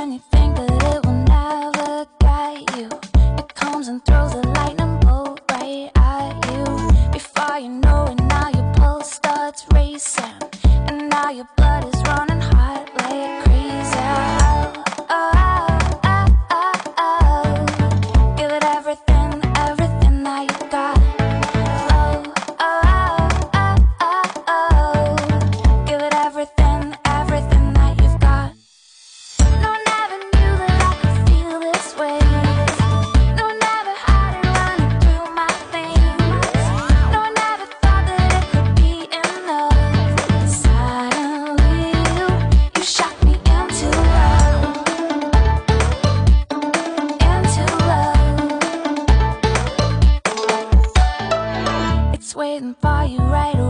it will never get you. It comes and throws a lightning bolt right at you. Before you know it, now your pulse starts racing, and now your blood is. waiting for you right away.